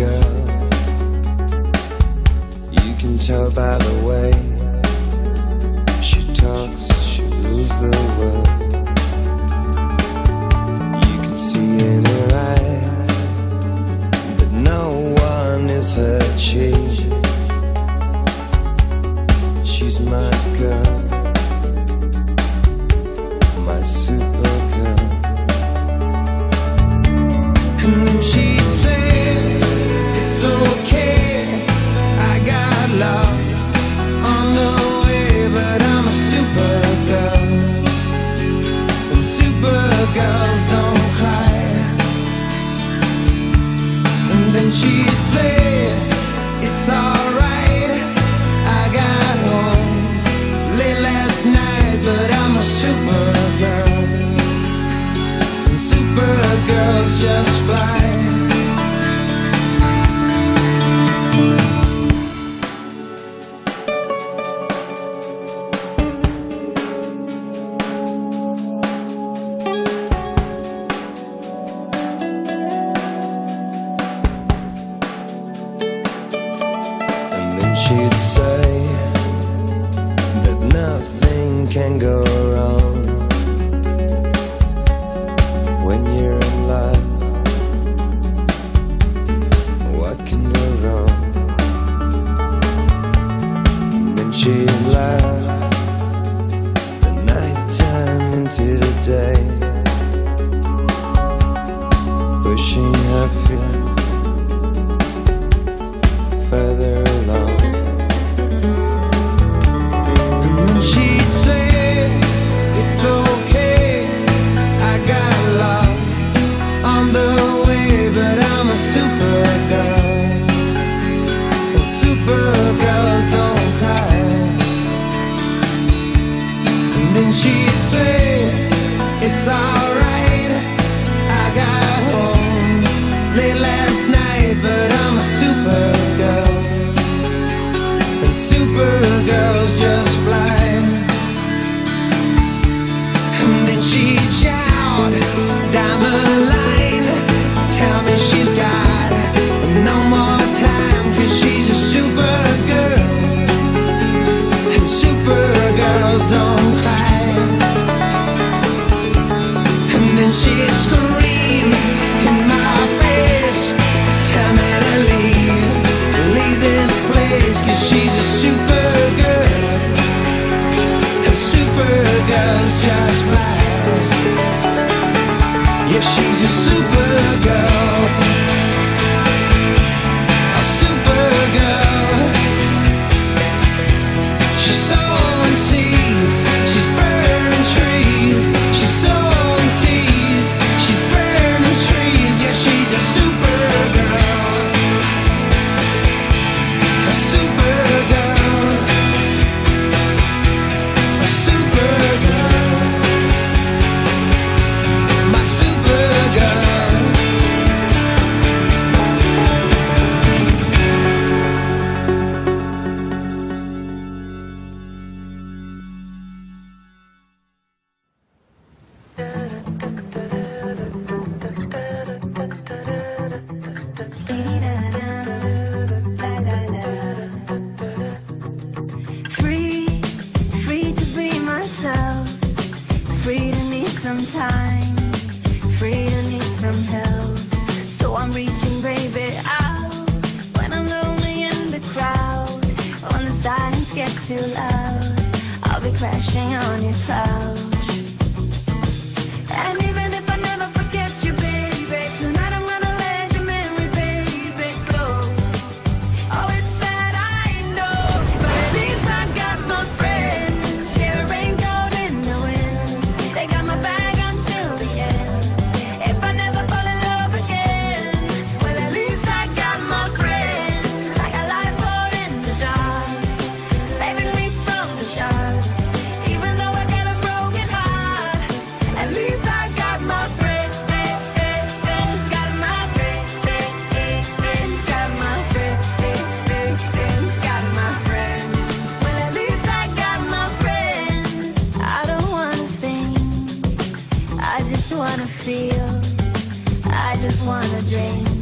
girl. You can tell by the way she talks, she rules the world. You can see in her eyes that no one is her change. She's my girl, my super. she'd say that nothing can go wrong when you're in love. What can go wrong? when she'd the night turns into the day. she's a super girl. A super girl. She's sowing seeds, she's burning trees. She's sowing seeds, she's burning trees. Yeah, she's a super too loud I'll be crashing on your cloud feel. I just wanna drink.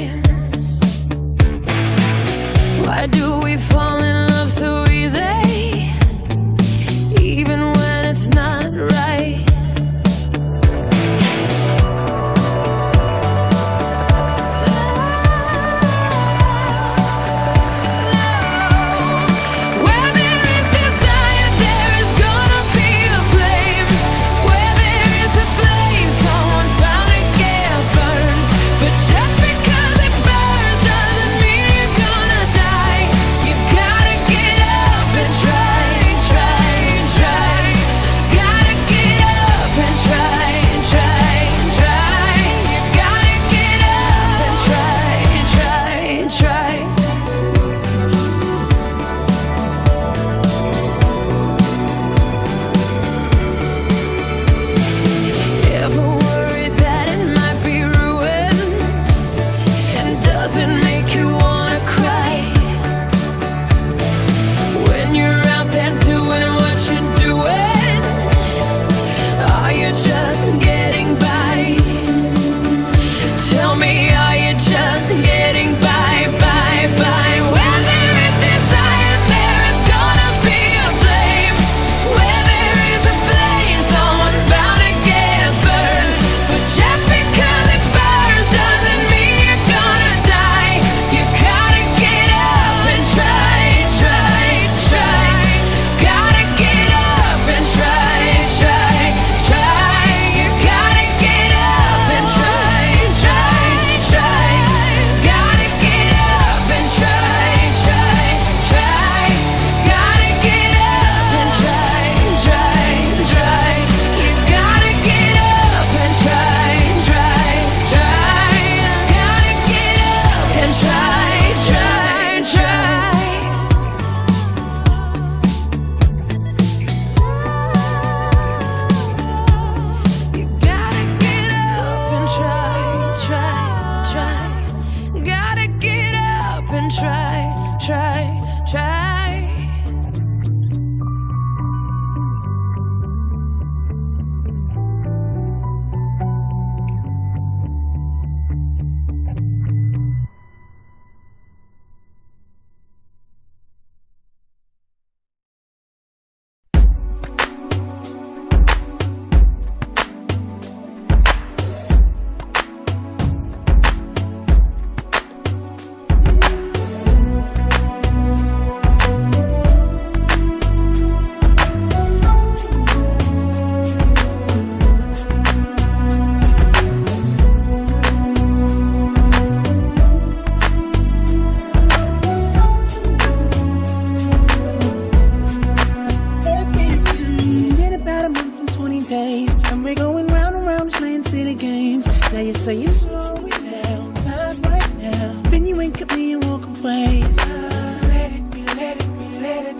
Yeah. try days, and we're going round and round playing silly games. Now you say you're slowing down, not right now. Then you wink at me and walk away. Let it be, let it be, let it be.